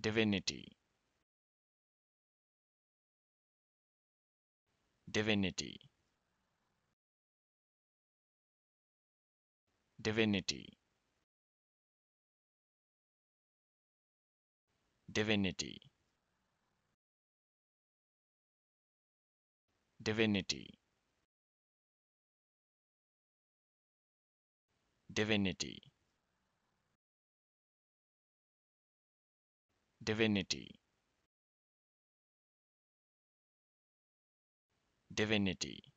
divinity. Divinity. Divinity. Divinity. Divinity. Divinity divinity. Divinity